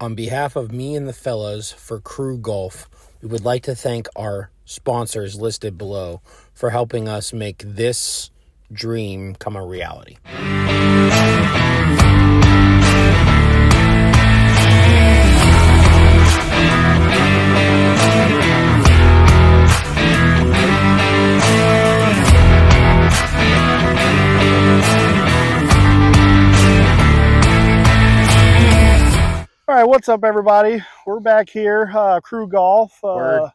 On behalf of me and the fellas for Crew Golf, we would like to thank our sponsors listed below for helping us make this dream come a reality. Right, what's up, everybody? We're back here, uh, Crew Golf. Uh,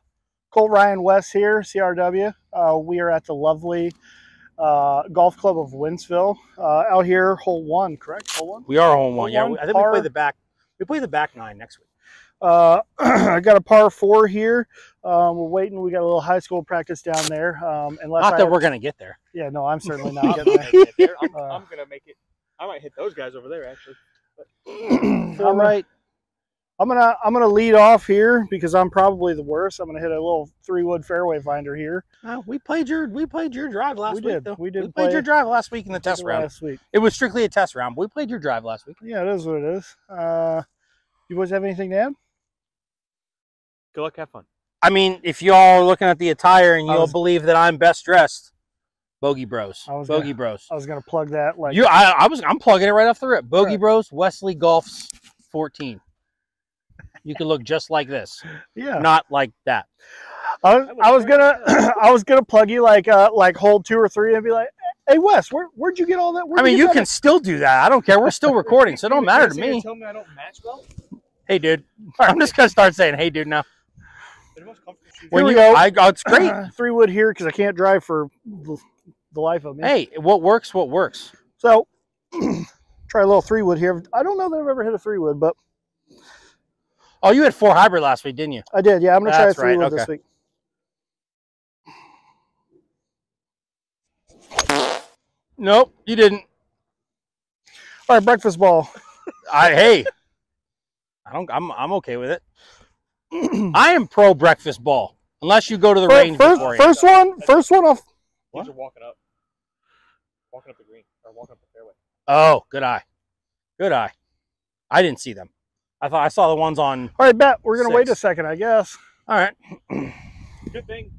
Colt Ryan Wes here, CRW. Uh, we are at the lovely uh, Golf Club of Winsville. Uh, out here, hole one, correct? Hole one. We are hole one. Yeah, One I think par- we play the back. We play the back nine next week. Uh, I got a par four here. Um, we're waiting. We got a little high school practice down there. Um, unless Not I that have- we're gonna get there. Yeah, no, I'm certainly not getting there. Get there. I'm, Uh, I'm gonna make it. I might hit those guys over there actually. All right. I'm gonna I'm gonna lead off here because I'm probably the worst. I'm gonna hit a little three wood fairway finder here. Uh, we played your we played your drive last We week. did. Though. We did We played play- your drive last week in the test round. last week. It was strictly a test round. But we played your drive last week. Yeah, it is what it is. Uh, you boys have anything to add? Good luck, have fun. I mean, if y'all are looking at the attire and you'll was- believe that I'm best dressed, Bogey Bros. I was Bogey gonna- Bros. I was gonna plug that like you, I, I was, I'm plugging it right off the rip. Bogey Right. Bros. Wesley Golf's 14. You can look just like this, yeah. not like that. I was, I was I was trying gonna I was gonna plug you like uh like hold two or three and be like, hey Wes, where where'd you get all that? Where'd I mean, get you that can still do that. I don't care. We're still recording, so it don't matter to me. Tell me I don't match well. Hey, dude. I'm just gonna start saying, "Hey, dude." Now, They're the most comfortable shoes. when you, go. I, oh, it's great. three wood here because I can't drive for the the life of me. hey, what works? What works? So try a little three wood here. I don't know that I've ever hit a three wood, but Oh, you had four hybrid last week, didn't you? I did. Yeah, I'm gonna try a That's three right, wood this week. Nope, you didn't. All right, breakfast ball. I hey, I don't. I'm I'm okay with it. I am pro breakfast ball, unless you go to the Fir- range first, beforehand. first one, first one off. What? These are walking up, walking up the green or walking up the fairway. Oh, good eye, good eye. I didn't see them. I thought I saw the ones on. All right, bet we're gonna wait a second, I guess. All right. Good thing.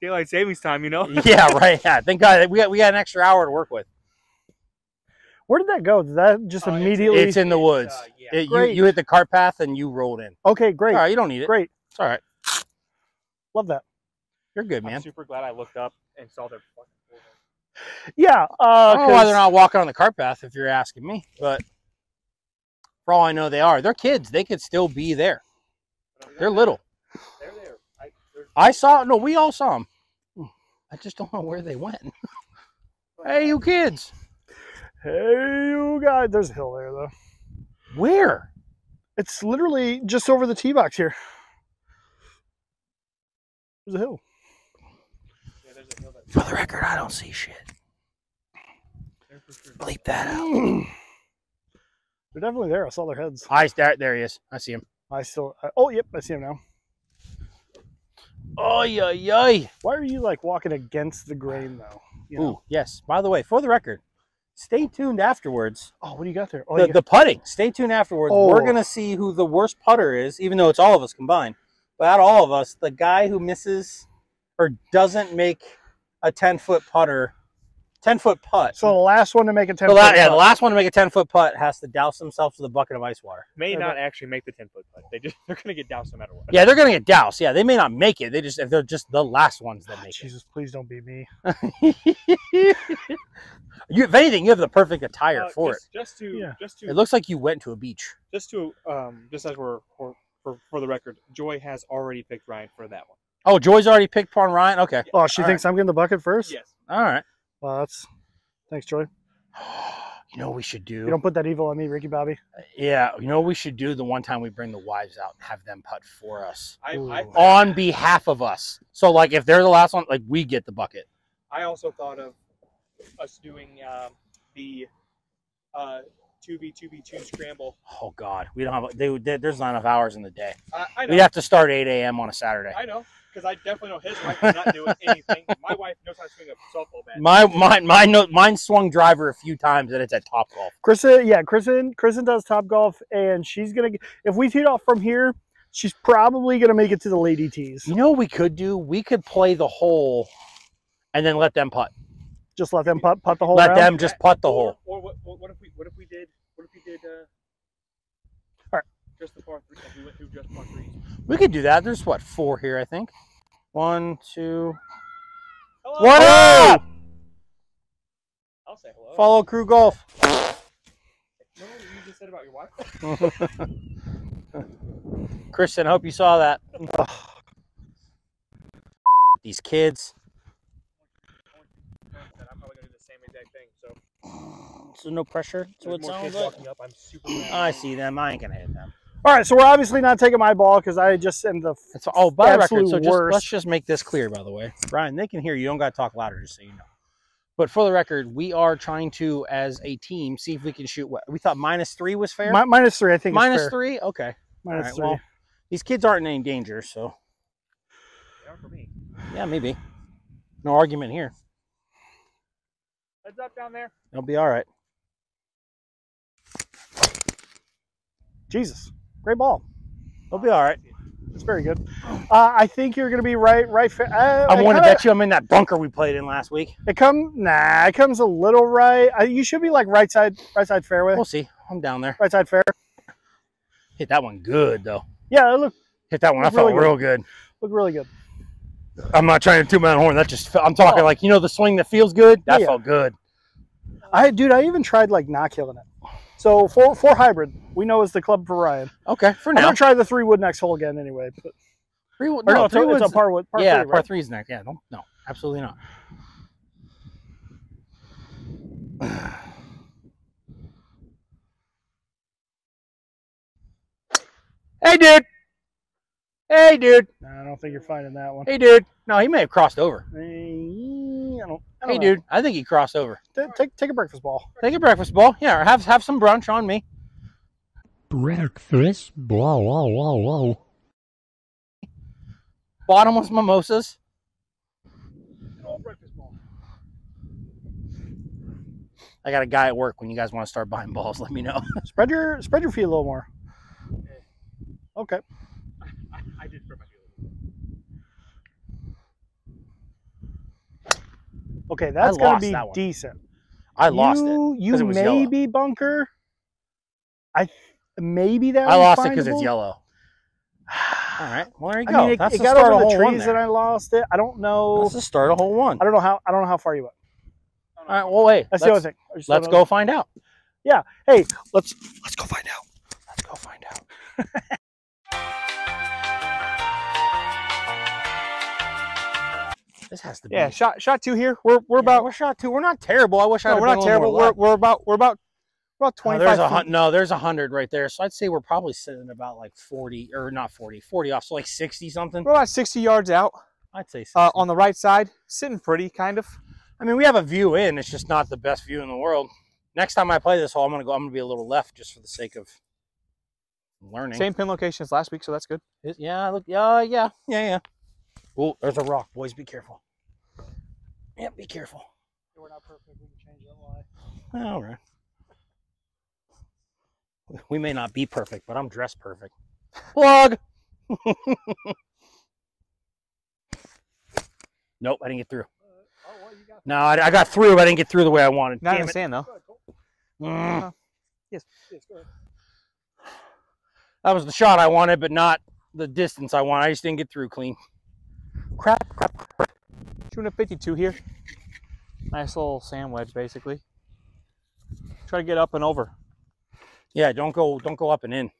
Daylight savings time, you know. yeah, right. Yeah. Thank God we got we got an extra hour to work with. Where did that go? Did that just Uh, immediately? It's in the woods. uh, yeah. It- you Great. you hit the cart path and you rolled in. okay, great, All right, you don't need it. great, It's all right. love that. You're good, I'm man. super glad I looked up and saw their fucking. Yeah, uh, I don't know why 'cause- they're not walking on the cart path if you're asking me, but for all I know, they are. They're kids. They could still be there. They're little. They're there. I, they're, I saw. No, we all saw them. I just don't know where they went. hey, you kids. Hey, you guys. There's a hill there though. Where? It's literally just over the tee box here. There's a hill. yeah, there's a hill that- For the record, I don't see shit. sure. Bleep that out. They're definitely there. I saw their heads. I there, there he is. I see him. I still. I, oh, yep, I see him now. Oh yeah, yeah. Why are you like walking against the grain though? You know? Ooh, yes. By the way, for the record, stay tuned afterwards. Oh, what do you got there? Oh, the, you the putting. Stay tuned afterwards. Oh. We're gonna see who the worst putter is, even though it's all of us combined. But out of all of us, the guy who misses or doesn't make a ten foot putter, ten foot putt. So the last one to make a ten. the la- foot yeah, putt. the last one to make a ten foot putt has to douse themselves with a bucket of ice water. May not actually make the ten foot putt. They just they're gonna get doused no matter what. Yeah, they're gonna get doused. Yeah, they may not make it. They just if they're just the last ones that make it. Jesus, please don't be me. you, if anything, you have the perfect attire Uh, for just, Just to Yeah. just it. to It looks like you went to a beach. just to um just as we're for, for for the record, Joy has already picked Ryan for that one. Oh, Joy's already picked Pawn Ryan. Okay, Oh, she All thinks I'm getting the bucket first. Yes. all right. Well, that's thanks, Joy. You know what we should do? You don't put that evil on me, Ricky Bobby. Yeah, you know what we should do the one time we bring the wives out and have them putt for us I, I on behalf of us. So like if they're the last one, like we get the bucket. I also thought of us doing um, the uh two v two v two scramble. Oh God, we don't have. They, they there's not enough hours in the day. I, I know. We'd have to start 8 a.m. on a Saturday. I know because I definitely know his wife is not doing anything. My wife knows how to swing a softball bat. My mine mine no, mine swung driver a few times and it's at Topgolf. Kristen, yeah, Kristen, Kristen does Topgolf, and she's gonna. If we tee off from here, she's probably gonna make it to the lady tees. You know what we could do? We could play the hole and then let them putt. Just let them putt, putt the hole. let round. them just putt the or, hole. Or what, what, what if we what if we did what if we did uh Alright. Just the par three if we went through just par threes. We could do that. There's what, four here, I think. One, two. Hello. What up? I'll say hello. Follow crew golf. Remember what you just said about your wife? Kristen, I hope you saw that. These kids. I'm probably gonna do the same exact thing. So So no pressure. That's what it sounds like. up. I'm super. mad. I see them. I ain't gonna hit them. All right, so we're obviously not taking my ball because I just am the. It's, oh, by the record, so just, worst. let's just make this clear, by the way. Brian, they can hear you. You don't got to talk louder, just so you know. But for the record, we are trying to, as a team, see if we can shoot what we thought minus three was fair. Mi- minus three, I think. is fair. three? Okay. Minus All right, three. well, these kids aren't in any danger, so They are for me. yeah, maybe. No argument here. Heads up down there. It'll be all right. Jesus, great ball. They'll be all right. It's very good. Uh, I think you're going to be right. Right. Uh, I'm I going to bet you I'm in that bunker we played in last week. It come nah. It comes a little right. Uh, you should be like right side, right side fairway, We'll see. I'm down there. right side fair. Hit that one good though. Yeah, it look Hit that one. I felt really real good. look really good. I'm not trying to toot my own horn. That just I'm talking Oh. like you know the swing that feels good. That Yeah. felt good. I dude, I even tried like not killing it. So four four hybrid, we know is the club for Ryan. Okay, for I'm now. gonna try the three wood next hole again anyway. But, Three, wood- no, no, three wood's a par wood. Par yeah, three, par right? three's next. Yeah, no, no, absolutely not. Hey, dude. Hey, dude. I don't think you're finding that one. Hey, dude. No, he may have crossed over. I don't Hey, know. dude. I think he crossed over. Ta- Take take a breakfast ball. Take a breakfast ball. Yeah, or have have some brunch on me. Breakfast? Whoa, whoa, whoa, whoa. Bottomless mimosas. I got a guy at work. When you guys want to start buying balls, let me know. Spread your spread your feet a little more. Okay. I, I did spread my feelings. Okay, that's gonna be that decent. I lost it. you, You 'cause it was yellow. maybe bunker. I maybe that. I lost it because it's yellow. All right. Well, there you I go. mean, it, That's it got start over the trees and I lost it. I don't know. The start a hole one. I don't know how. I don't know how far you went. All right. Well, wait. That's let's, the other thing. Let's go find out. Yeah. Hey, let's let's go find out. Let's go find out. this has to be. Yeah, shot shot two here. We're we're Yeah, about. We're shot two. We're not terrible. I wish I. no, we're not terrible. We're, we're about we're about we're about No, twenty there's five. a no, there's a hundred right there. So I'd say we're probably sitting about like forty or not 40, 40 off, so like sixty something. We're about 60 yards out I'd say. 60. uh, on the right side, sitting pretty, kind of. I mean, we have a view in. It's just not the best view in the world. Next time I play this hole, I'm gonna go. I'm gonna be a little left just for the sake of learning. Same pin location as last week, so that's good. It- yeah, look. Yeah, yeah, yeah, yeah. Oh, there's a rock, boys. Be careful. Yeah, be careful. We're not perfect. We can change that lie. All right. We may not be perfect, but I'm dressed perfect. Plug. nope, I didn't get through. No, I, I got through, but I didn't get through the way I wanted. Not in Damn the sand, though. Mm. Yes, yes, go ahead. That was the shot I wanted, but not the distance I wanted. I just didn't get through clean. Crap, crap. Shooting a 52 here. Nice little sand wedge, basically. Try to get up and over. Yeah, don't go, don't go up and in.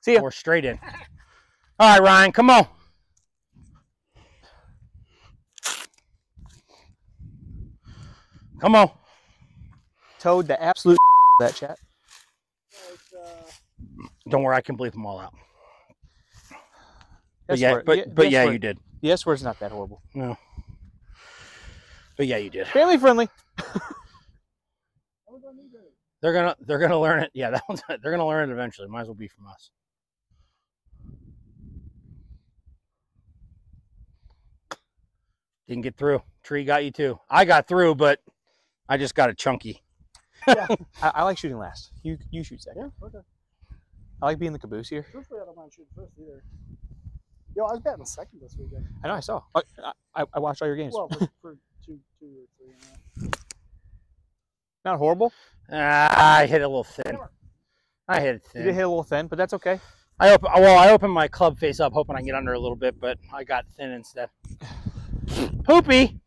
See ya. Or straight in. All right, Ryan, come on. Come on. Toad the absolute that chat. Don't worry, I can bleep them all out. But Yes, yeah, but Ye- but yes yeah, word. you did. The S word's not that horrible. No. But yeah, you did. Family friendly. They're gonna they're gonna learn it. Yeah, that one's they're gonna learn it eventually. Might as well be from us. Didn't get through. Tree got you too. I got through, but I just got a chunky. I, I like shooting last. You you shoot second. Yeah, okay. I like being the caboose here. Truthfully, I don't mind shooting first either. Yo, I was batting second this weekend. I know. I saw. I, I, I watched all your games. Well, for, for two, two or three. You Not horrible. Ah, I hit it a little thin. I hit it thin. You did hit a little thin, but that's okay. I open well, I opened my club face up, hoping I get under a little bit, but I got thin instead. Poopy.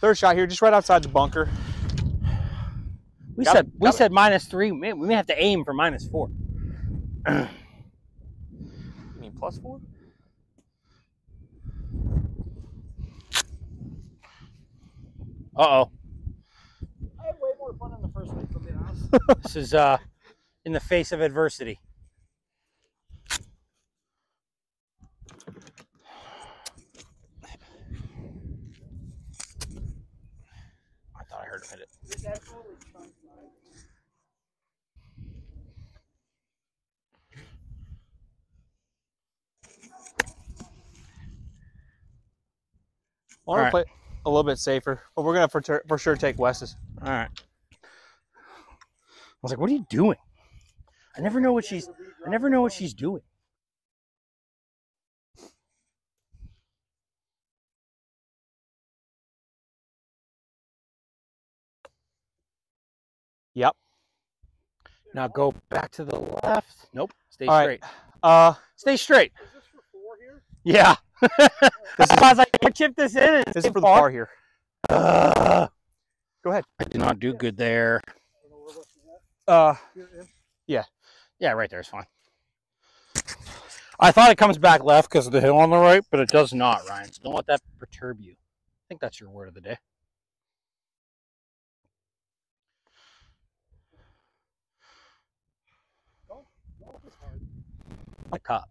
Third shot here, just right outside the bunker. We Got said it, we it. said minus three. We we may have to aim for minus four. You mean plus four? Uh oh. I had way more fun in the first week, for being honest. This is uh in the face of adversity. I thought I heard him hit it. It's absolutely chunked mine. I want to Alright. play a little bit safer, but we're gonna for, tur- for sure take Wes's. All right. I was like, "What are you doing?" I never know what she's. I never know what she's doing. Yep. Now go back to the left. Nope. Stay All right. straight. Uh, Stay straight. Is this for four here? Yeah. This is- I was like, I chip this in. this is for the far. par here. Ugh. Go ahead. I did not do good there. I don't know where looking at. Uh, Here, in. Yeah, right there is fine. I thought it comes back left because of the hill on the right, but it does not, Ryan. So don't let that perturb you. I think that's your word of the day. Golf is hard. My cop.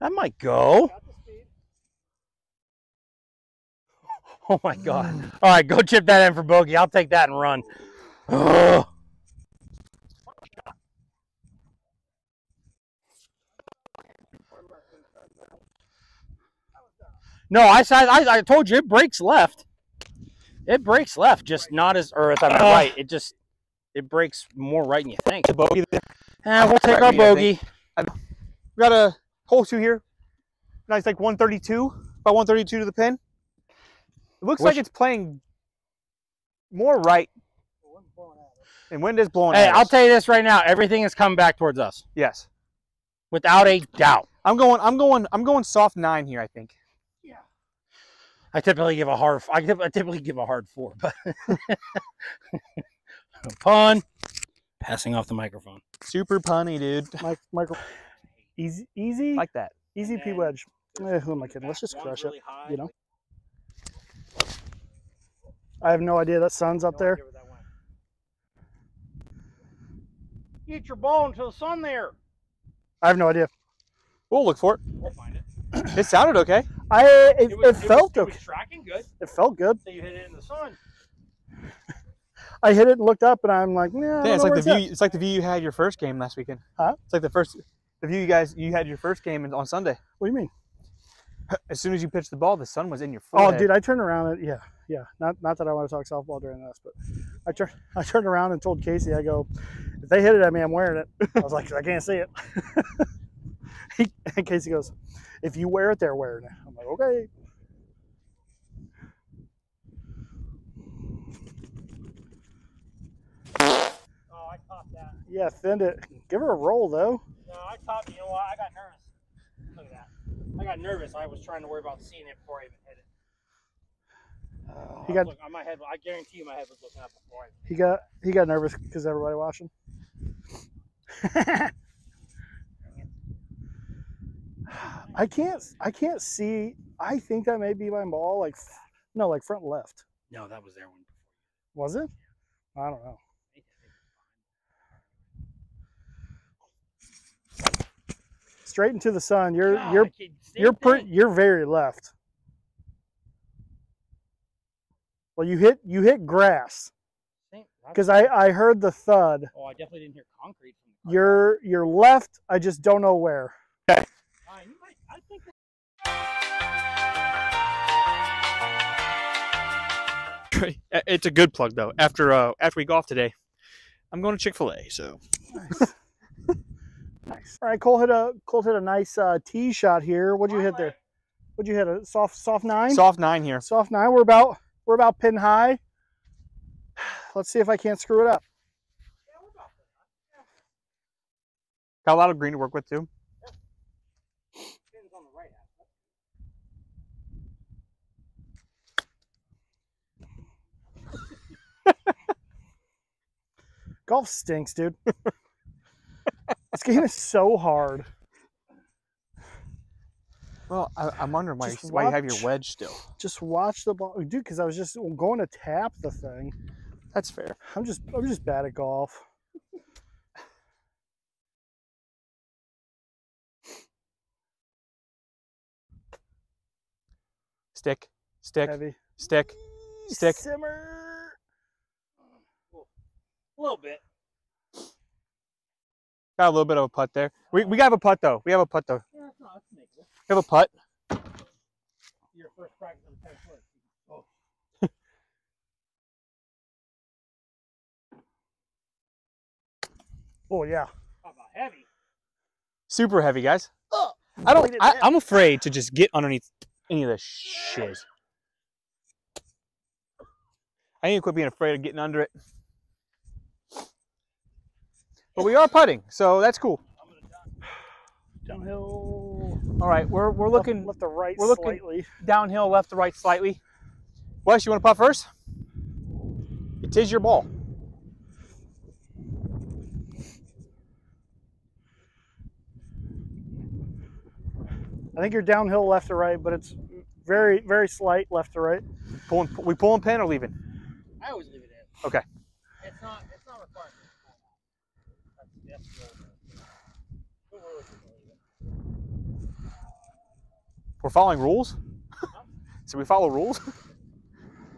That might go. Got the speed. Oh my god. All right, go chip that in for bogey. I'll take that and run. Ugh. No, I said I, I told you it breaks left. It breaks left, just not as or I mean, right. It just it breaks more right than you think. the bogey there. Eh, we'll take our me, bogey. We got a hole two here. Nice, like 132, about 132 to the pin. It looks Which- like it's playing more right, The wind's blowing at us. and wind is blowing. Hey, at I'll us. tell you this right now. Everything is coming back towards us, Yes, without a doubt. I'm going. I'm going. I'm going soft nine here. I think. Yeah. I typically give a hard. I typ- I typically give a hard four, but pun. Passing off the microphone. Super punny, dude. Mike, Michael, easy, easy, Like that. easy P wedge. Eh, who am I kidding? Let's just crush it. you know? I have no idea that sun's up there. Eat your ball into the sun there. I have no idea. We'll look for it. We'll find it. It sounded okay. I it, it, felt it okay. was tracking good. It felt good. So you hit it in the sun. I hit it and looked up, and I'm like, yeah, Yeah, it's like where the at. view. It's like the view you had your first game last weekend. Huh? It's like the first, the view you guys you had your first game on Sunday. What do you mean? As soon as you pitched the ball, the sun was in your face. Oh, forehead. dude, I turned around and yeah, yeah. Not not that I want to talk softball during this, but I turned I turned around and told Casey, I go, if they hit it at me, I'm wearing it. I was like, I can't see it. he, and Casey goes, if you wear it, they're wearing it. I'm like, okay. Oh, I caught that. Yeah, thinned it. Give her a roll though. I caught. You know what? I got nervous. Look at that. I got nervous. I was trying to worry about seeing it before I even hit it. He I got look- my head. I guarantee you, my head was looking up before I. he got he got nervous because everybody watching. I can't I can't see. I think that may be my ball. Like no, like front left. No, that was there one. Before. Was it? I don't know. Straight into the sun. You're you're you're pretty you're very left. Well, you hit you hit grass because I I heard the thud. Oh, I definitely didn't hear concrete from the car. Your your left, I just don't know where. Ryan, you might, I think It's a good plug though. After uh, after we go off today, I'm going to Chick Fil A. So Nice. Nice. All right, Cole hit a Cole hit a nice uh, tee shot here. What'd you hit there? What'd you hit? A soft soft nine. soft nine here. Soft nine. We're about we're about pin high. Let's see if I can't screw it up. Got a lot of green to work with too. Golf stinks, dude. this game is so hard. Well, I, I'm wondering why, Just why you have your wedge still. Just watch the ball, dude. Because I was just going to tap the thing. That's fair. I'm just I'm just bad at golf. Stick, stick, Heavy. stick, stick. Simmer. a little bit. Got a little bit of a putt there. We we got a putt though. We have a putt though. Yeah, that's not, that's makeable. We have a putt. Your first practice on 10 foot. Oh yeah. How about heavy? Super heavy, guys. Oh, I don't, I, I'm afraid to just get underneath any of this shit. I need to quit being afraid of getting under it. But we are putting, so that's cool. Downhill. All right, we're we're Left- looking left to right we're looking- slightly. downhill, left to right slightly. Wes, you want to putt first? It is your ball. I think you're downhill left to right, but it's very very slight left to right. Pulling, we pulling pin or leaving? I always leave it in. Okay. It's not. It's not required. That's, that's the Who really should leave it? We're following rules. so we follow rules.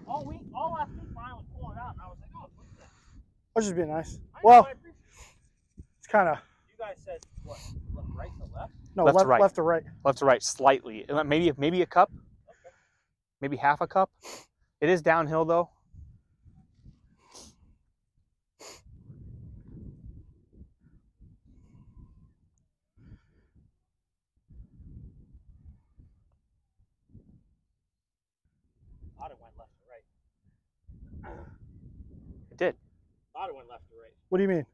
All week, all last week, Brian was pulling out, and I was like, "Oh, what's that?" I was just being nice. I know, Well, I it's kind of you guys said what? Left, right to left. no Left to right. left to right. left to right slightly. Uh, Maybe maybe a cup. Maybe half a cup. It is downhill though. Thought it went left to right. It did. Thought it went left to right. What do you mean?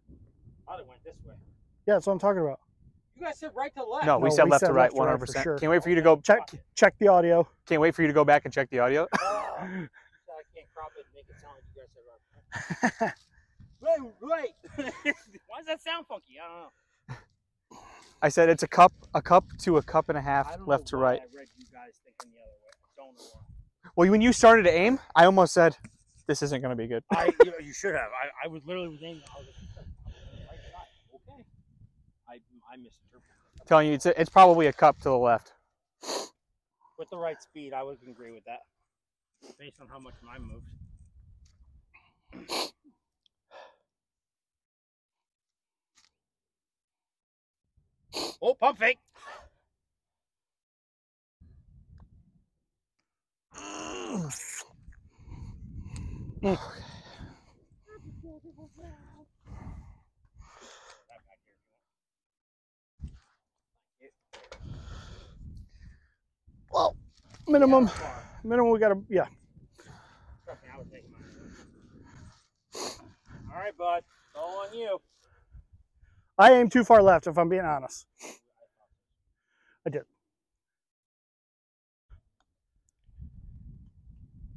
Thought it went this way. Yeah, that's what I'm talking about. You guys said right to left. No, we No, said we left said to right, left to right hundred for percent. sure. Can't wait for you to go. Check check the audio. Can't wait for you to go back and check the audio. Oh, I can't crop it and make it sound like you guys said right. Wait, wait. Why does that sound funky? I don't know. I said it's a cup, a cup to a cup and a half, don't left know to why right. I read you guys thinking the other way. Don't know why. Well, when you started to aim, I almost said, "This isn't going to be good." I, you, know, you should have. I, I was literally was aiming. I was like, "You said right side." okay. I, I misinterpreted. it. telling you, it's it's probably a cup to the left. With the right speed, I would agree with that. Based on how much mine moved. Oh, pump fake. Mm. Well, minimum minimum we got to yeah. Trust me, I was taking mine. All right, bud. All on you. I aim too far left if I'm being honest. I did.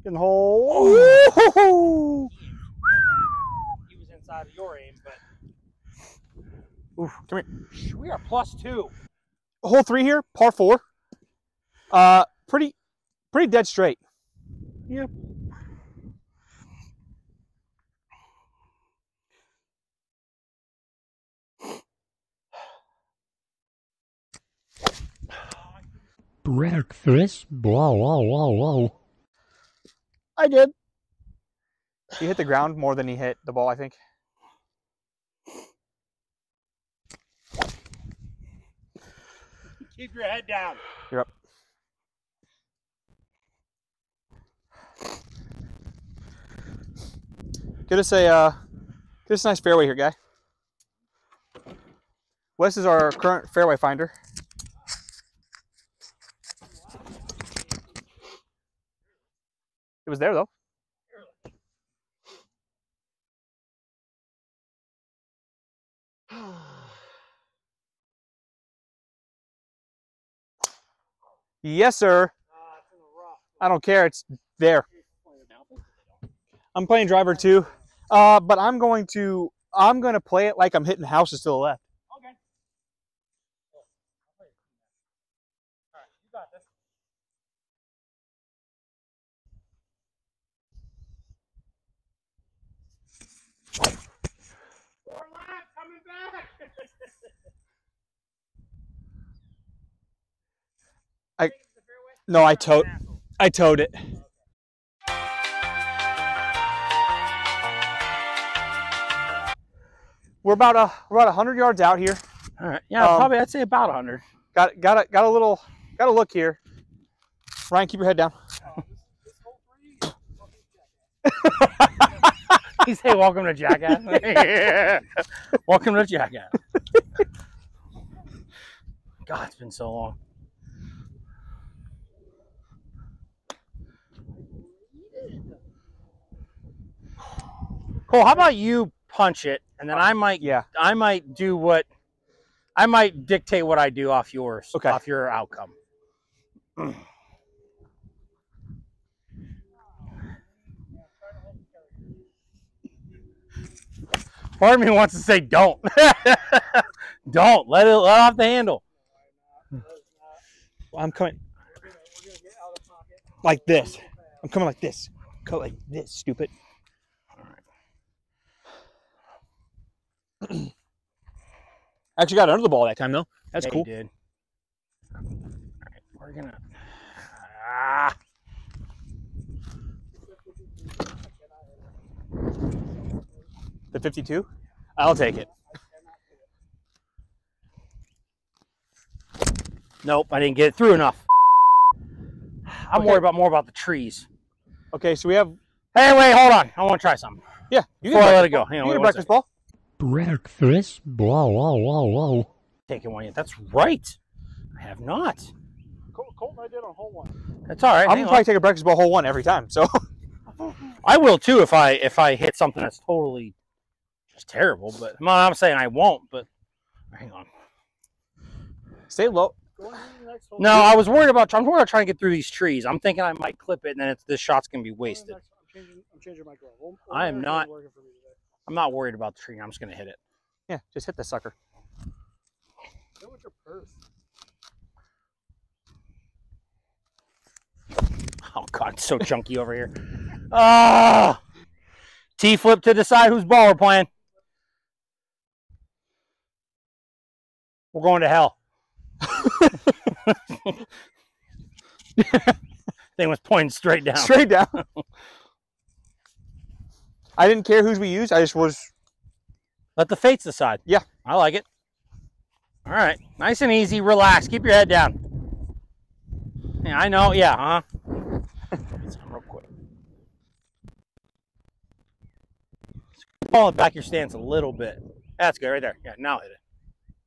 In hole. Woo-hoo-hoo! He was inside of your aim, but Oof, come here. we are plus two. Hole three here, par four. Uh, pretty, pretty dead straight. Yep. Breakfast? Blah, blah, blah, blah. I did. He hit the ground more than he hit the ball, I think. Keep your head down. You're up. Get us a uh, get us a nice fairway here, guy. Wes is our current fairway finder. It was there though. Yes, sir. I don't care. It's there. I'm playing driver too, uh, but I'm going to I'm going to play it like I'm hitting houses to the left. No, I towed I towed it. We're about a we're about hundred yards out here. All right. Yeah, Um, probably I'd say about 100. Got got a got a little got a look here. Ryan, keep your head down. He say, "Welcome to Jackass." Welcome to Jackass. God, it's been so long. Cole, how about you punch it, and then uh, I might, Yeah. I might do what, I might dictate what I do off yours, Okay. off your outcome. Part of me wants to say don't. don't. Let it let off the handle. Hmm. I'm coming like this. I'm coming like this. Go like this, stupid. Actually got under the ball that time though. That's Yeah, cool. Did. All right, we're gonna. Ah. The 52. I'll take it. Nope, I didn't get it through enough. I'm Okay. worried about more about the trees. Okay, so we have Hey, wait, hold on. I want to try something yeah. You before I let it go. Hang on, You wait get a breakfast ball. Breakfast? Whoa, whoa, whoa, whoa. Taking one yet? That's right. I have not. Col- Colton, I did on whole one. That's all right. I'm gonna probably take a breakfast ball hole one every time. So I will too if I if I hit something that's totally just terrible. But I'm not I'm saying I won't. But hang on. stay low. Go on to the next hole. No, I was worried about. I'm worried about trying to get through these trees. I'm thinking I might clip it, and then it's, this shot's gonna be Go on to the wasted. I'm changing, I'm changing my glove. Hole- hole I am one is not- working for me today. I'm not worried about the tree. I'm just gonna hit it. Yeah, just hit the sucker. Go with your purse. Oh god, it's so chunky over here. Ah, T flip to decide whose ball we're playing. We're going to hell. Thing was pointing straight down. Straight down. I didn't care whose we used. I just was Let the fates decide. Yeah. I like it. All right, nice and easy. Relax. Keep your head down. Yeah, I know. Yeah, huh? real quick. Pull back your stance a little bit. That's good right there. Yeah, now hit it.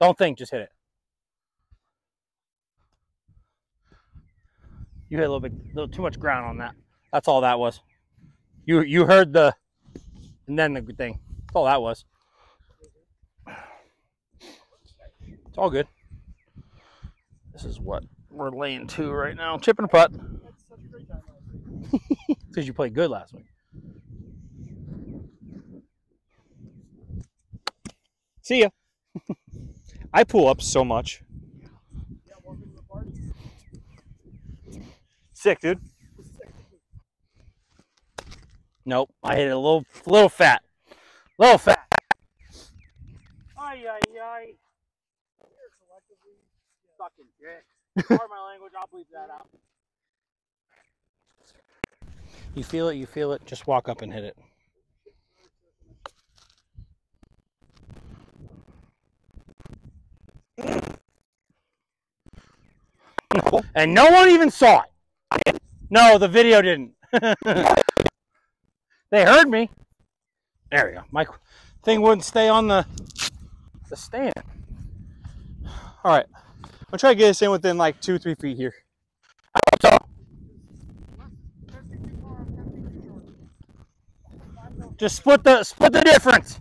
Don't think, just hit it. You hit a little bit, little too much ground on that. That's all that was. You you heard the, and then the good thing. That's all that was. It's all good. This is what we're laying to right now. Chip and a putt. Because you played good last week. see ya. I pull up so much. Sick, dude. Nope, I hit it a little, little fat. Little fat. Ay, ay, ay. You're collectively dick. My language, I'll bleep that out. You feel it, you feel it, just walk up and hit it. No. And no one even saw it. No, the video didn't. they heard me. There we go. My thing wouldn't stay on the the stand. All right. I'm gonna try to get this in within like two, three feet here. Just split the split the difference.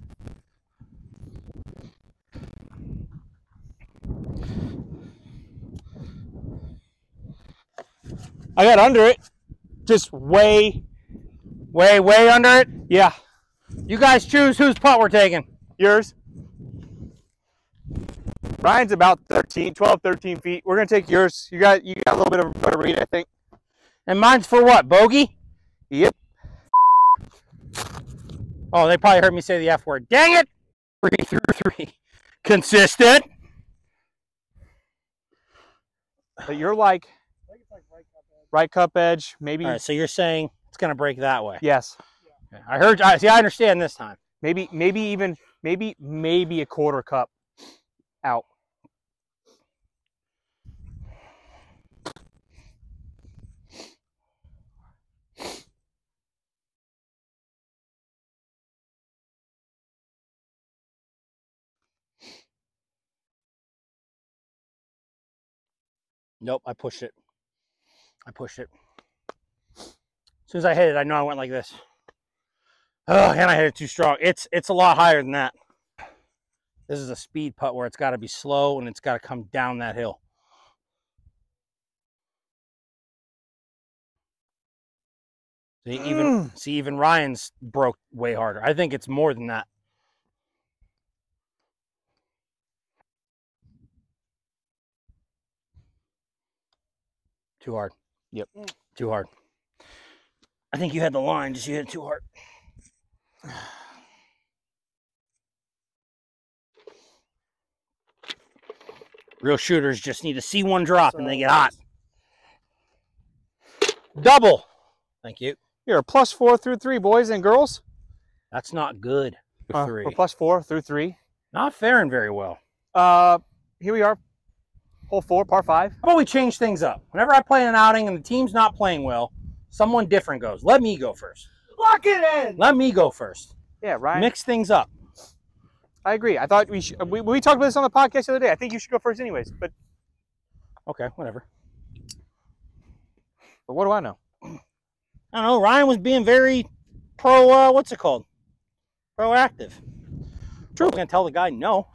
I got under it. Just way, Way, way under it. yeah. You guys choose whose putt we're taking. Yours. Ryan's about 13, 12, 13 feet. We're gonna take yours. You got you got a little bit of a better read, I think. And mine's for what? Bogey? Yep. Oh, they probably heard me say the F word. Dang it! Three through three. Consistent. But you're like right cup edge, maybe. All right, so you're saying it's gonna break that way. Yes. Okay, I heard. I see. I understand this time. Maybe maybe even maybe maybe a quarter cup out. Nope, I pushed it. I pushed it. As soon as I hit it, I know I went like this. Oh, and I hit it too strong. It's it's a lot higher than that. This is a speed putt where it's got to be slow and it's got to come down that hill. See, even mm. see even Ryan's broke way harder. I think it's more than that. Too hard. Yep. Too hard. I think you had the line, just you hit it too hard. Real shooters just need to see one drop and they get hot. Double. Thank you. You're a plus four through three, boys and girls. That's not good. Uh, Three. we're plus four through three. Not faring very well. Uh, here we are, hole four, par five. How about we change things up? Whenever I play an outing and the team's not playing well, someone different goes. Let me go first. Lock it in. Let me go first. Yeah, Ryan. Mix things up. I agree. I thought we should. We, we talked about this on the podcast the other day. I think you should go first, anyways. But Okay, whatever. but what do I know? I don't know. Ryan was being very pro. Uh, what's it called? Proactive. True. I'm gonna tell the guy no.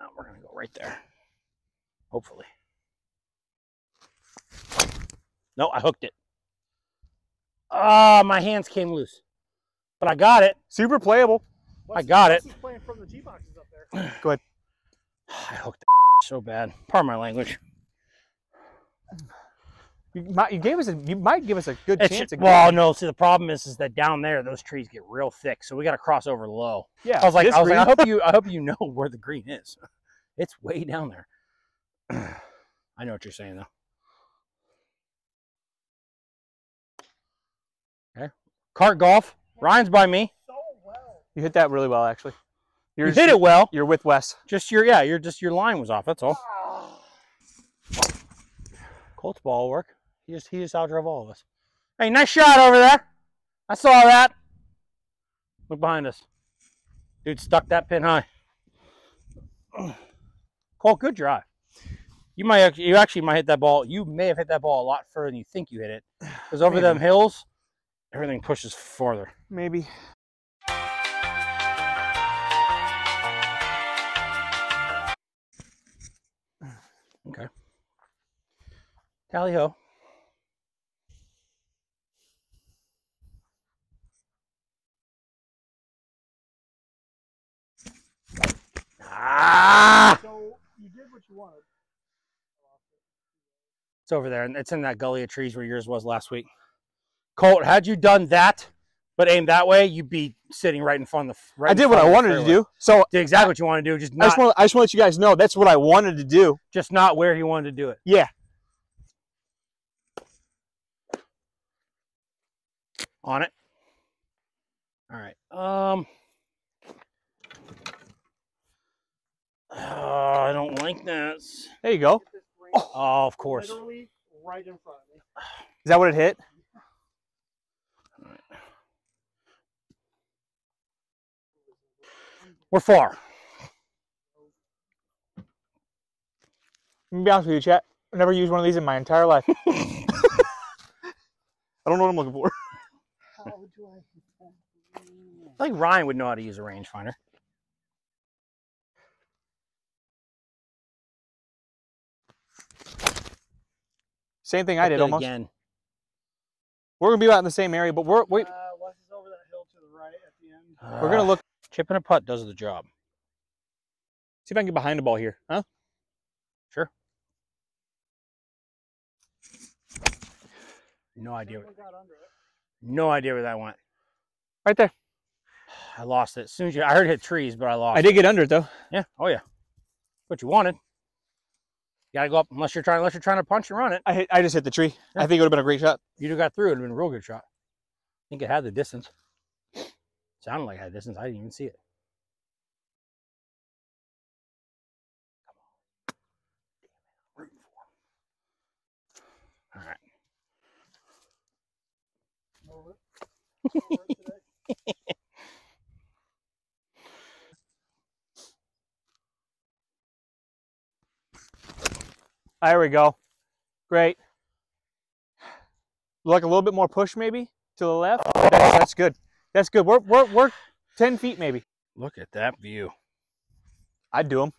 No, we're gonna go right there. Hopefully. No, I hooked it. Ah, my hands came loose, but I got it. Super playable. I got it. Wes is playing from the G boxes up there. I hooked the so bad. Pardon my language. You, might, you gave us a. You might give us a good It's chance. just, of well, getting- no. See, the problem is, is that down there, those trees get real thick, so we got to cross over low. yeah. I was like, I was like, I hope you, I hope you know where the green is. It's way down there. I know what you're saying though. Okay, cart golf. Ryan's by me. So well. you hit that really well, actually. You You're hit it well. You're with Wes. Just your, yeah, you're just your line was off. That's all. Colt's ball work. He just, he just outdrove all of us. Hey, nice shot over there. I saw that. Look behind us. Dude stuck that pin high. Colt, good drive. You might actually, you actually might hit that ball. You may have hit that ball a lot further than you think you hit it. Because over them hills, everything pushes farther. Maybe. Okay. Tally ho. Ah! So you did what you wanted. It's over there, and it's in that gully of trees where yours was last week. Colt, had you done that, but aimed that way, you'd be sitting right in front of the. Right I in did what I wanted to do. So Did exactly what you want to do, just I not, just want. I just want to let you guys know that's what I wanted to do. just not where he wanted to do it. Yeah. On it. All right. Um. Oh, I don't like this. There you go. Hit this green, Oh, of course. Literally right in front of me. Is that what it hit? We're far. Let me be honest with you, chat. I've never used one of these in my entire life. I don't know what I'm looking for. How do I? I think Ryan would know how to use a rangefinder. Same thing I did Look almost. Again. We're gonna be out in the same area, but we're wait. Uh, over that hill to the right at the end. We're gonna Uh, look. Chipping a putt does the job. See if I can get behind the ball here, huh? Sure. No idea. Someone got under it. No idea where that went. Right there. I lost it. As soon as you, I heard it hit trees, but I lost. I it. did get under it though. Yeah. Oh yeah. What you wanted. You gotta go up unless you're trying unless you're trying to punch and run it. I hit, I just hit the tree. Yeah. I think it would have been a great shot. You'd have got through. It'd have been a real good shot. I think it had the distance. Sounded like it had distance. I didn't even see it. All right. Over it. Over it today. There we go. Great. Like a little bit more push maybe to the left. Oh, yeah, that's good. That's good. We're, we're, we're 10 feet maybe. Look at that view. I'd do them.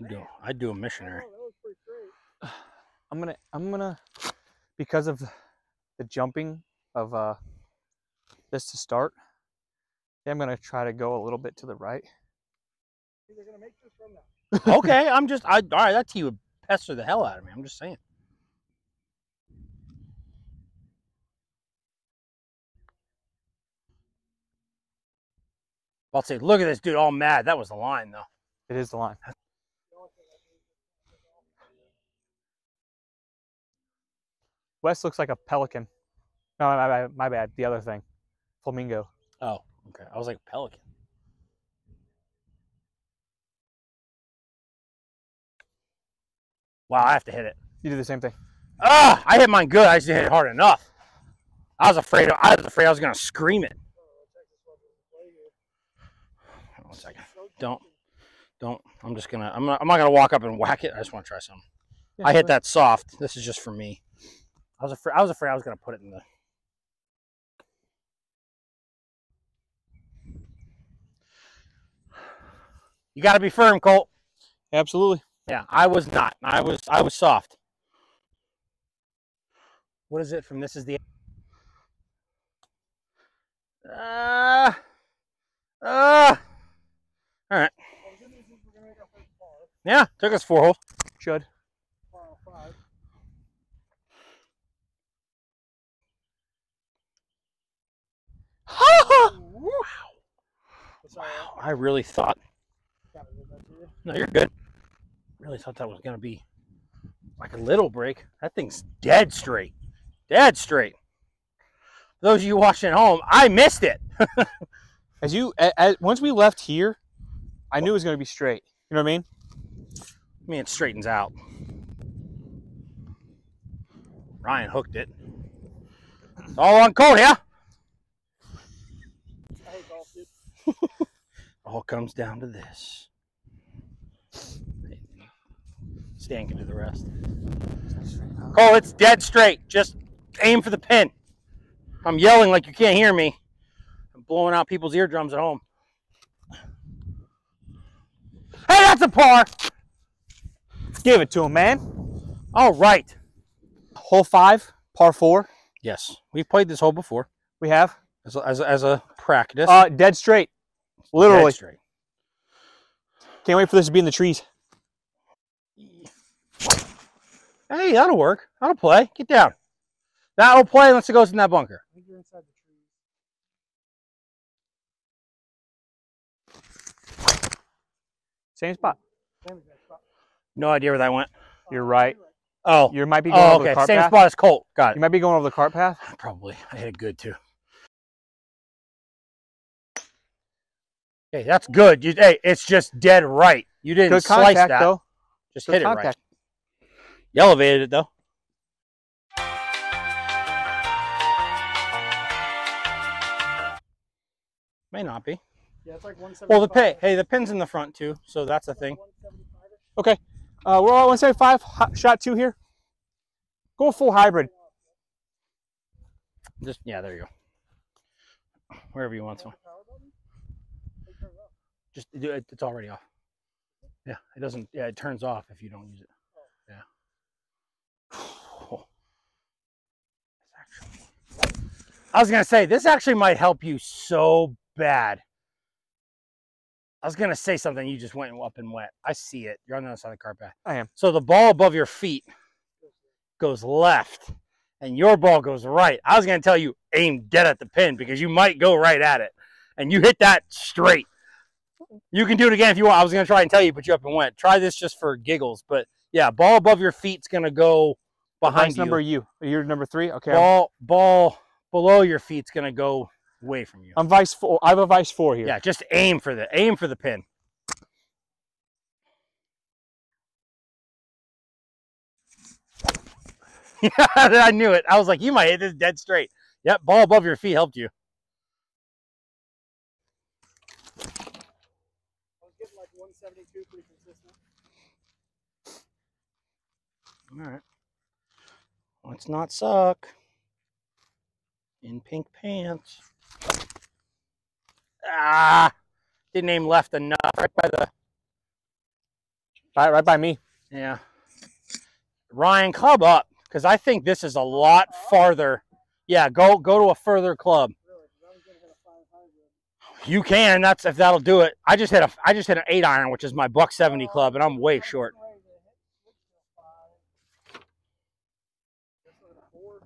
I do. I'd do a missionary. Oh, that was pretty straight. I'm gonna I'm gonna because of the jumping of uh this to start. I'm gonna try to go a little bit to the right. Gonna make this from okay, I'm just. I all right. That tee would pester the hell out of me. I'm just saying. I'll say, look at this dude, all mad. That was the line, though. It is the line. Wes looks like a pelican. No, my, my, my bad. The other thing, flamingo. Oh, okay. I was like pelican. Wow, I have to hit it. You do the same thing. Ah, I hit mine good. I just hit it hard enough. I was afraid. I was afraid I was gonna scream it. One second. Don't, don't. I'm just gonna. I'm not. I'm not gonna walk up and whack it. I just want to try something. I hit that soft. This is just for me. I was afraid. I was afraid I was gonna put it in the. You got to be firm, Colt. Absolutely. Yeah, I was not. I was. I was soft. What is it from? This is the. Uh, uh, all right. Yeah, took us four hole. Should. Final five. That's all right. I really thought. That. No, you're good. Really thought that was gonna be like a little break. That thing's dead straight. Dead straight. Those of you watching at home, I missed it. As you, a- as, once we left here, I knew it was going to be straight. You know what I mean? I mean, it straightens out. Ryan hooked it. It's all on golf, dude. All comes down to this. Stan can do the rest. Colt, it's dead straight. Just aim for the pin. I'm yelling like you can't hear me. I'm blowing out people's eardrums at home. Hey, that's a par. Give it to him, man. All right. Hole five, par four. Yes, we've played this hole before We have as a, as a, as a practice. uh, dead straight. Literally. Dead Literally. straight. Can't wait for this to be in the trees. Hey, that'll work. That'll play. Get down. That'll play unless it goes in that bunker. I think you're inside the trees. Same spot. Same spot. No idea where that went. You're oh, right. Oh, You might be oh, going oh over the okay. cart Same path. spot as Colt. Got You might be going over the cart path. Probably. I hit it good too. Hey, that's good. You, hey, it's just dead right. You didn't Good slice contact that. though. Just Good hit it right. You elevated it though. May not be. Yeah, it's like 175. Well, the pin. Hey, the pin's in the front too, so that's a thing. Okay. Uh, we're all 175. Hot shot two here. Go full hybrid. Just yeah, there you go. Wherever you want to. Just do it. It's already off. Yeah, it doesn't. Yeah, it turns off if you don't use it. Yeah. I was gonna say this actually might help you so bad. I was gonna say something. You just went up and wet. I see it. You're on the other side of the car path. I am. So the ball above your feet goes left, and your ball goes right. I was gonna tell you aim dead at the pin because you might go right at it, and you hit that straight. You can do it again if you want. I was gonna try and tell you, but you up and went. Try this just for giggles. But yeah, ball above your feet's gonna go behind you. number you. You're number three. Okay. Ball ball below your feet's gonna go away from you. I'm vice four. I have a vice four here. Yeah, just aim for the aim for the pin. Yeah, I knew it. I was like, you might hit this dead straight. Yep, ball above your feet helped you. I was getting like 172 pretty consistent. All right. Let's not suck. In pink pants. Ah, didn't aim left enough. Right by the Right, right by me. Yeah. Ryan, club up because I think this is a lot farther. Yeah, go go to a further club. Really, 'cause I was gonna hit a 500. You can. That's if that'll do it. I just hit a I just hit an eight iron, which is my buck seventy club, and I'm way short. Ready to hit switch to a five. Guess we're gonna four.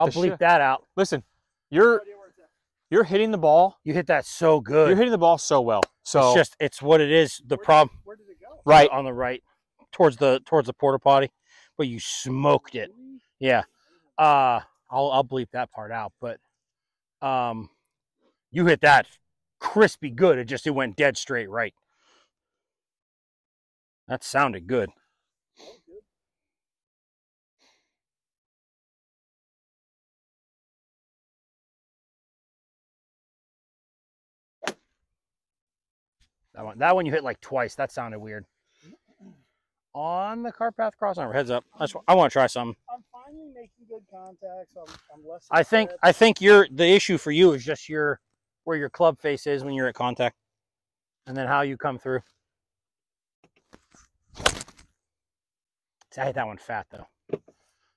I'll bleep shit. that out. Listen, you're No idea where it's at. you're hitting the ball. You hit that so good. You're hitting the ball so well. So it's just it's what it is. The Where did- problem Where did it go? right. on the right, towards the towards the porta potty, but you smoked it. Yeah. Uh I'll I'll bleep that part out, but um you hit that crispy good. It just it went dead straight right. That sounded good. That one that one you hit like twice. That sounded weird. On the car path crossover. Heads up. That's, I want to try something. I'm finally making good contacts. I'm, I'm less. I think upset. I think your the issue for you is just your where your club face is when you're at contact, and then how you come through. See, I hit that one fat though.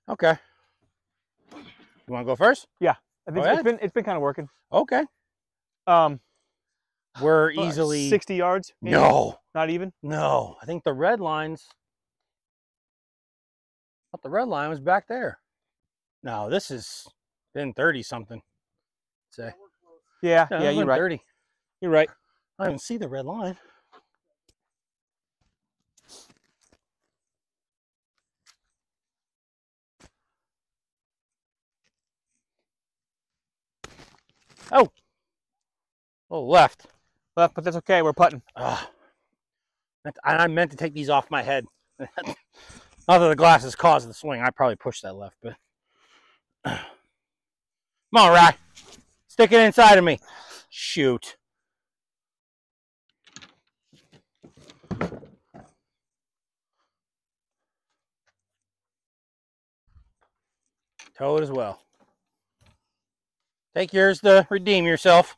Okay. You want to go first? I think Go ahead. it's been it's been kind of working. Okay. Um, We're easily sixty yards. maybe? no, not even. no. I think the red lines. But the red line was back there. No, this is been thirty something. Say. Yeah, Yeah, yeah, you're right. Thirty. You're right. I didn't see the red line. Oh. Oh, left. But that's okay. We're putting. And I meant to take these off my head. Not that the glasses caused the swing. I probably pushed that left, but. Come on, Rye. Stick it inside of me. Shoot. Toe it as well. Take yours to redeem yourself.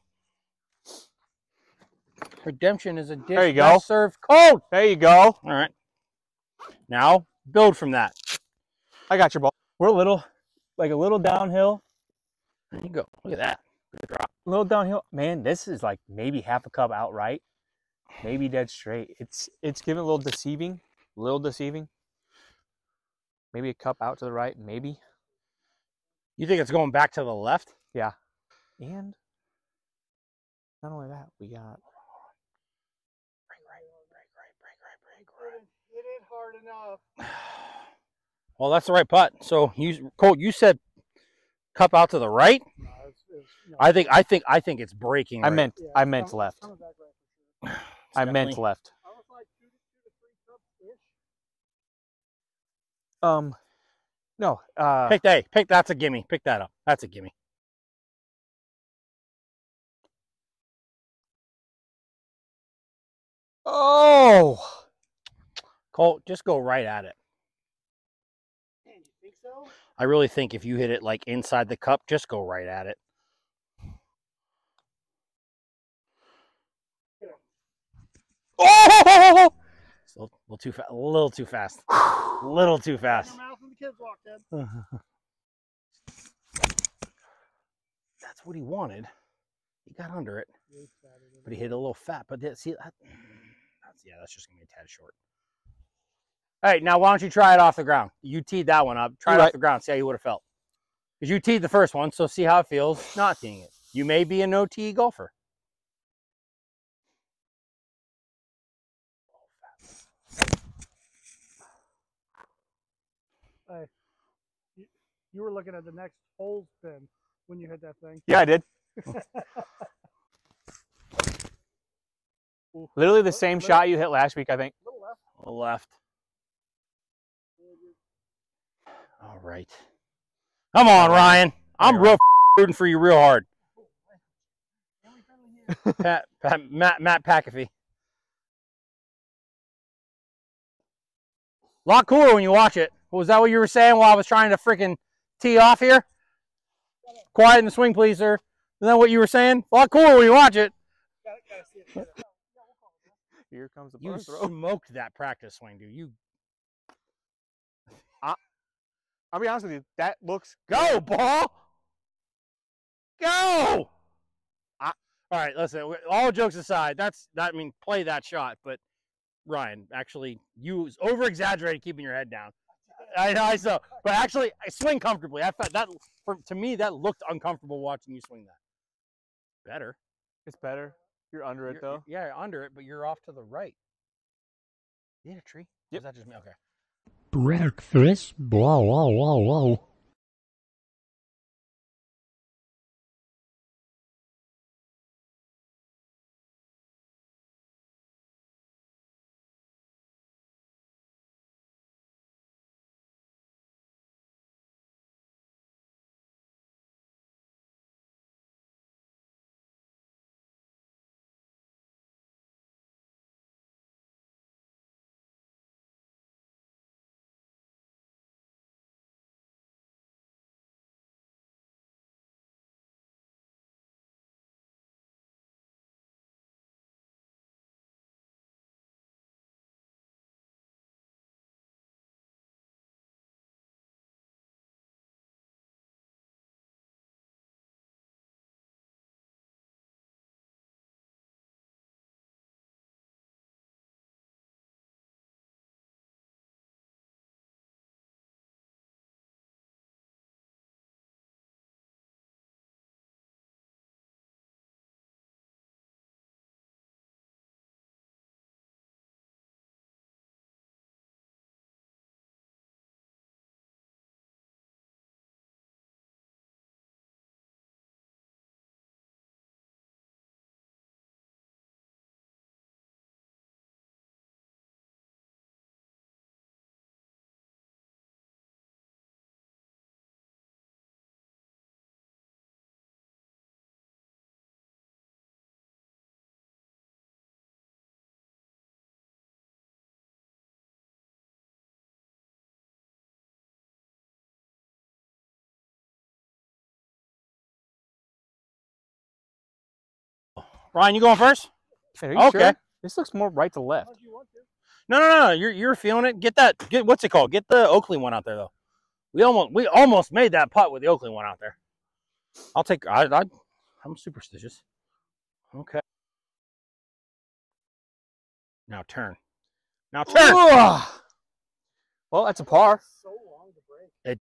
Redemption is a dish There you best go. served cold. There you go. All right. Now build from that. I got your ball. We're a little, like a little downhill. There you go. Look at that. Good drop. A little downhill. Man, this is like maybe half a cup outright, maybe dead straight. It's it's giving a little deceiving. A little deceiving. Maybe a cup out to the right, maybe. You think it's going back to the left? Yeah. And not only that, we got It ain't hard enough. Well, that's the right putt. So you, Colt, you said cup out to the right. No, it's, it's, no. I think, I think, I think it's breaking. I right. meant Yeah, I meant coming- left. coming right sure. I meant left. Like two to two to three cups ish. Um no, uh Pick that. Pick that's a gimme. Pick that up. That's a gimme. Oh Colt, just go right at it. Man, you think so? I really think if you hit it like inside the cup, just go right at it. Oh It's a little, little too fast. A little too fast. A little too fast. Your mouth when the kids walked in. That's what he wanted. He got under it, but he hit a little fat. But that, see, that, that's, yeah, that's just gonna be a tad short. All right, now why don't you try it off the ground? You teed that one up. Try it Right. off the ground. See how you would have felt. Because you teed the first one, so see how it feels not teeing it. You may be a no tee golfer. Hey, You were looking at the next hole spin when you hit that thing. yeah, I did. Literally the same shot you hit last week, I think. A Little left. Left. All right. Come on, Ryan. I'm real rooting for you real hard. Pat, Pat, Matt, Matt McAfee. A lot cooler when you watch it. Was that what you were saying while I was trying to freaking tee off here? Quiet in the swing, please, sir. Is that what you were saying? A lot cooler when you watch it. Gotta, gotta see it. Gotta- Here comes the You bar throw. smoked that practice swing, dude. You I'll be honest with you, that looks Go, ball. Go. I, all right, listen. All jokes aside, that's that. I mean, play that shot, but Ryan, actually, you over exaggerated keeping your head down. I know, I saw, but actually, I swing comfortably. I felt that for, to me that looked uncomfortable watching you swing that. Better. it's better. You're under it You're- though. Yeah, under it, but you're off to the right. A tree? Yep. Is that just me? Okay. Breakfast. Blah, blah, blah, whoa. Ryan, you going first? Are you Okay. sure? This looks more right to left. How'd you want to? No, no, no. You're you're feeling it. Get that. Get what's it called? Get the Oakley one out there though. We almost we almost made that putt with the Oakley one out there. I'll take. I, I I'm superstitious. Okay. Now turn. Now turn. Ugh. Well, that's a par. So long to break. It-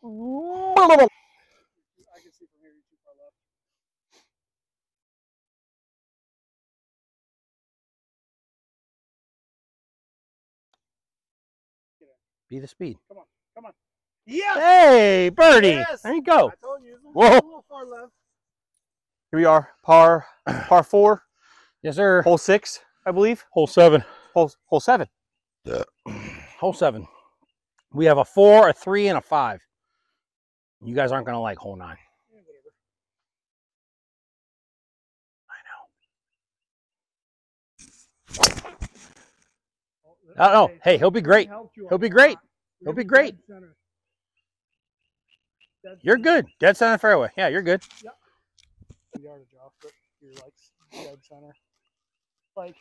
Go home. I can see from here you're too far left. Be the speed. Come on. Come on. Yes! Hey, birdie. Yes! There you go. I told you. it's a Whoa. little far left. Here we are, par par four, Yes, sir. hole six, I believe. Hole seven. Hole hole seven. Yeah. Hole seven. We have a four, a three, and a five. You guys aren't going to like hole nine. Yeah, whatever. Oh, that- Oh, no. hey, he'll be great. helped you a He'll be great. He'll be great. dead center. Dead You're good. Dead center fairway. Yeah, you're good. Yardage off, but you're like dead center. Like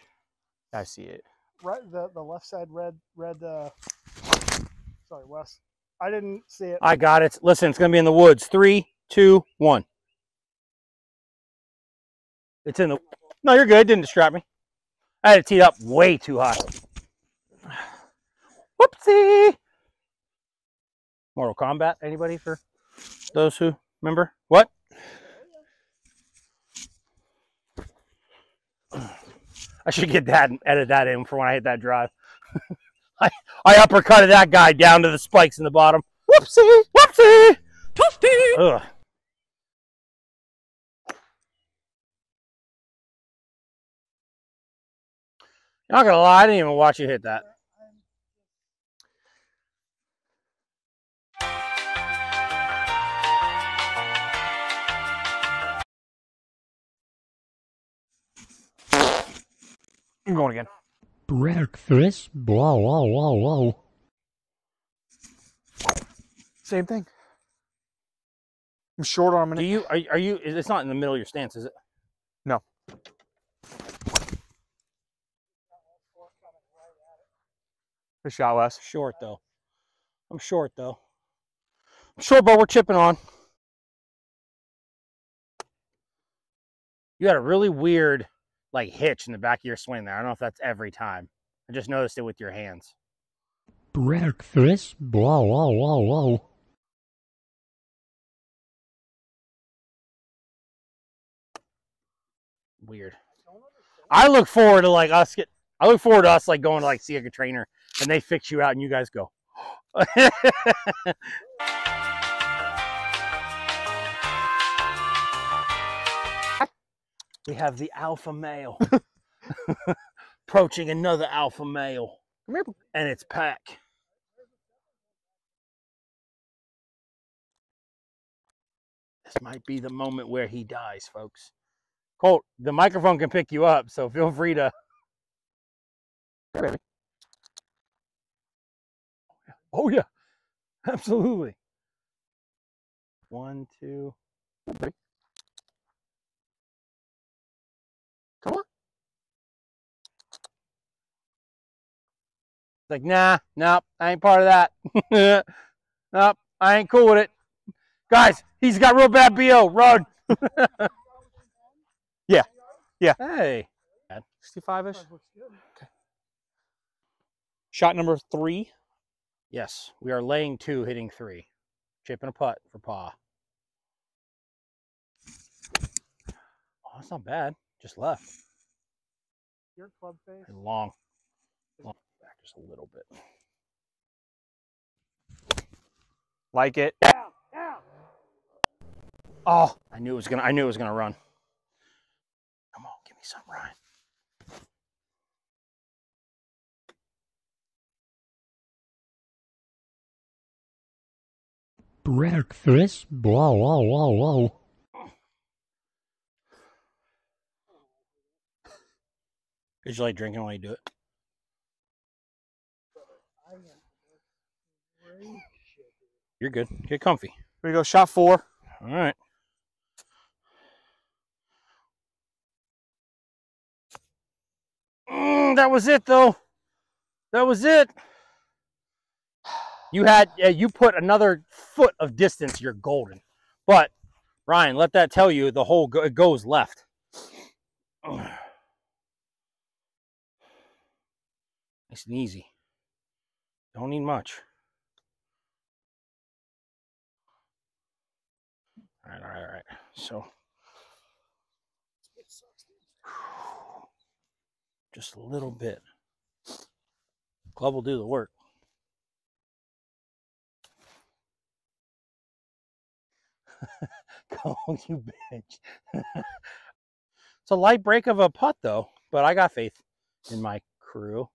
I see it. right the the left side red red uh sorry wes i didn't see it I got it. Listen, it's going to be in the woods. Three, two, one. It's in the. No, you're good. Didn't distract me. I had it teed up way too high. Whoopsie. Mortal Kombat. Anybody for those who remember? What? I should get that and edit that in for when I hit that drive. I, I uppercutted that guy down to the spikes in the bottom. Whoopsie! Whoopsie! Toasty! Ugh. Not gonna lie, I didn't even watch you hit that. I'm going again. Breakfast. Blah, blah, blah, blah. Same thing. I'm short on a Do you are, are you? It's not in the middle of your stance, is it? No. Good shot, Wes. Short though. I'm short though. I'm short, but we're chipping on. You had a really weird like hitch in the back of your swing there. I don't know if that's every time. I just noticed it with your hands. Breakfast. Blah, blah, blah, blah. Weird. I look forward to like us get. I look forward to us like going to like see a trainer and they fix you out and you guys go. we have the alpha male approaching another alpha male. And it's Pack. This might be the moment where he dies, folks. Colt, the microphone can pick you up, so feel free to. Oh yeah, absolutely. One, two, three. Like, nah, nope, I ain't part of that. nope, I ain't cool with it. Guys, he's got real bad BO. Run. Yeah, yeah. Hey. 65 ish. Looks good. Shot number three. Yes, we are laying two, hitting three. Chip and a putt for Pa. Oh, that's not bad. Just left. your club face And long. Long back just a little bit. Like it. Oh, I knew it was gonna. I knew it was gonna run. Come on, give me some, Ryan. Breakfast. Blah, blah, blah, blah. Did you like drinking while you do it? You're good. Get comfy. Here we go. Shot four. All right. Mm, that was it, though. That was it. You had uh, you put another foot of distance. You're golden. But Ryan, let that tell you the whole go- it goes left. Nice and easy. Don't need much. Right, all right, all right. So just a little bit. Club will do the work. Go, you bitch. it's a light break of a putt, though, but I got faith in my crew.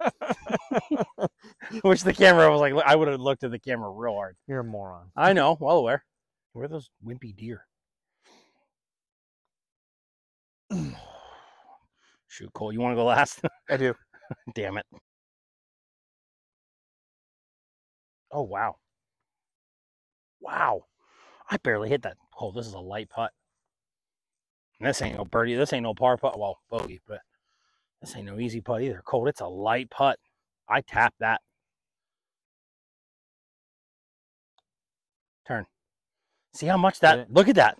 Which the camera was like, I would have looked at the camera real hard. You're a moron. I know, well aware. Where are those wimpy deer? Shoot, Colt, you want to go last? I do. Damn it. Oh, wow. Wow. I barely hit that. Oh, this is a light putt. And this ain't no birdie. This ain't no par putt. Well, bogey, but this ain't no easy putt either. Colt, it's a light putt. I tap that. Turn. See how much that, look at that.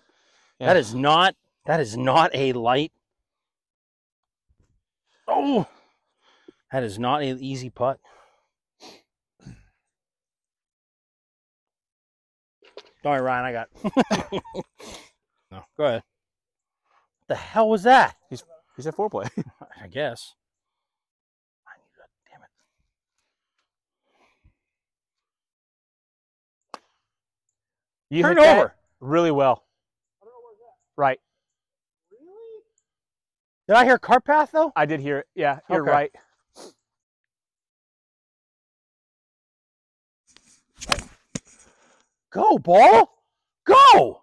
Yeah. That is not, that is not a light. Oh, that is not an easy putt. Don't worry, Ryan, I got. no, go ahead. What the hell was that? He said foreplay. I guess. I need that. Damn it. You Turn over. really well. Right. Did I hear cart path though? I did hear it. Yeah, you're Okay. right. Go, ball. Go.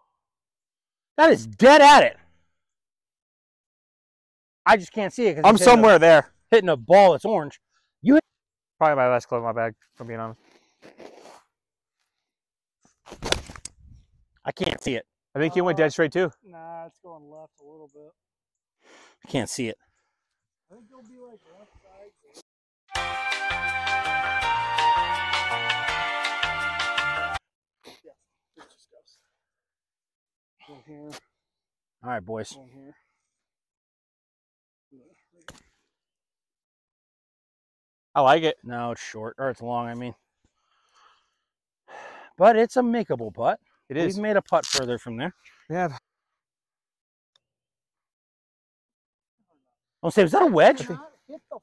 That is dead at it. I just can't see it because I'm somewhere there. hitting a ball that's orange. You probably my last club in my bag, if I'm being honest. I can't see it. I think you went dead uh, straight too. Nah, it's going left a little bit. I can't see it. I think it'll be like left side. Yeah, it just goes. One here, All right, boys. one here. I like it. No, it's short or it's long. I mean, but it's a makeable putt. It is. We've made a putt further from there. Yeah. Oh, I'll say, was that a wedge? Not hit the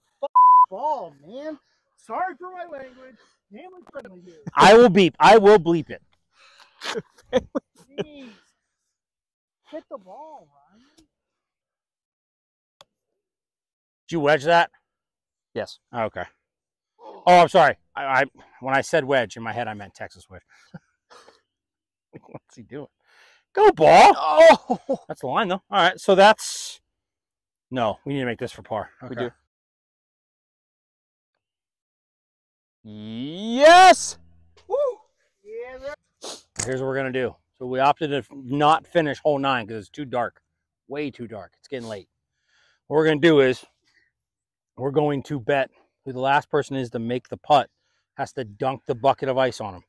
ball, man. Sorry for my language. Family friendly here. I will beep. I will bleep it. Jeez. Hit the ball, Ryan. Did you wedge that? Yes. Oh, okay. Oh, I'm sorry. I, I when I said wedge in my head, I meant Texas wedge. What's he doing? Go ball. Oh, that's the line though. All right, so that's no. We need to make this for par. We do. Yes. Woo. Yeah, Here's what we're gonna do. So we opted to not finish hole nine because it's too dark, way too dark. It's getting late. What we're gonna do is we're going to bet who the last person is to make the putt has to dunk the bucket of ice on him.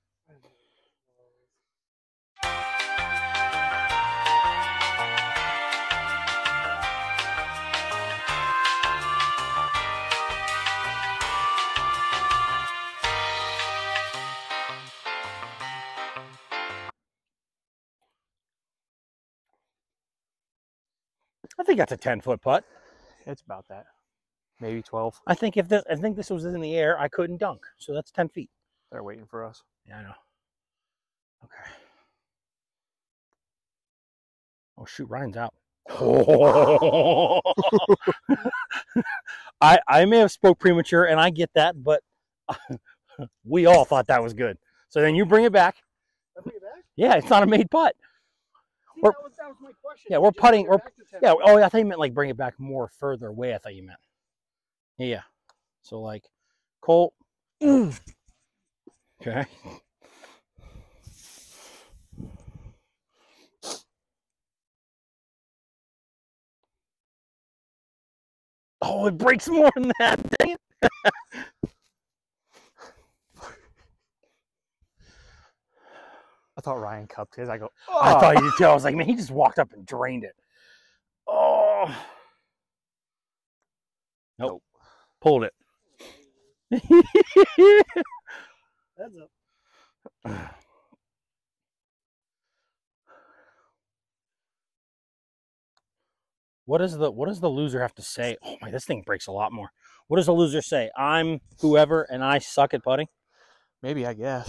I think that's a ten foot putt. It's about that. Maybe 12. I think if this, I think this was in the air, I couldn't dunk. So that's ten feet. They're waiting for us. Yeah, I know. Okay. Oh shoot, Ryan's out. I I may have spoke premature, and I get that, but we all thought that was good. So then you bring it back. I bring it back? Yeah, it's not a made putt. See, that, was, that was my question. yeah, we're putting- we're- back to 10? Yeah. Oh, I thought you meant like bring it back more further away. I thought you meant. Yeah. yeah. So like, Colt. Okay. Oh, it breaks more than that. Dang it. I thought Ryan cupped his. I go, I "Oh." thought you did too. I was like, man, he just walked up and drained it. Oh. Nope. Hold it. Heads up. What does the what does the loser have to say? Oh my, this thing breaks a lot more. What does the loser say? I'm whoever and I suck at putting. Maybe I guess.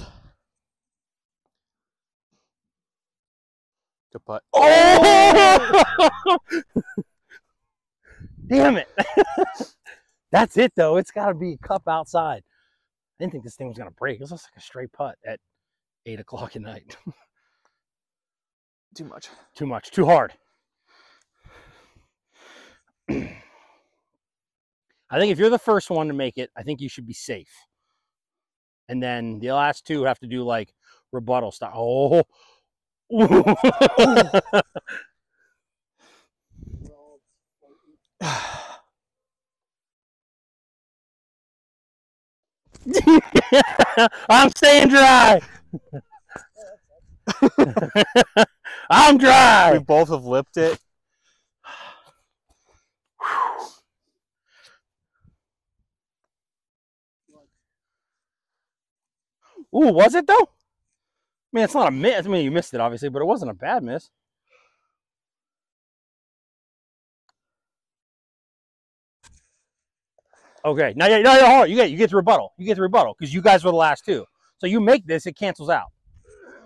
Good putt. Oh! Damn it. That's it though. It's gotta be a cup outside. I didn't think this thing was gonna break. It was just like a straight putt at eight o'clock at night. Too much. too much, too hard. I think if you're the first one to make it, I think you should be safe. And then the last two have to do like rebuttal style. Oh. I'm staying dry. I'm dry. We both have lipped it. Ooh, was it though? I mean, it's not a miss. I mean, you missed it obviously, but it wasn't a bad miss. Okay, now, yeah, no, no, hold on. You get you get the rebuttal. You get the rebuttal because you guys were the last two. So you make this, it cancels out.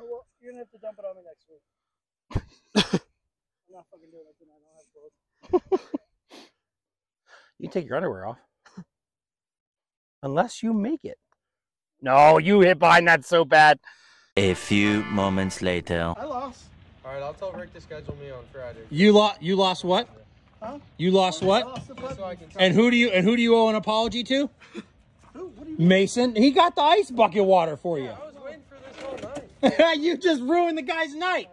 Well, you're gonna have to dump it on me next week. I'm not fucking doing it tonight. I don't have clothes. You can take your underwear off. Unless you make it. No, you hit behind that so bad. A few moments later. I lost. All right, I'll tell Rick to schedule me on Friday. You lost. You lost what? Huh? You lost what? lost the Just putt. so I can tell And who do you and who do you owe an apology to? Who? What do you? Mason. He got the ice bucket water for you. I was waiting for this all night. you just ruined the guy's night.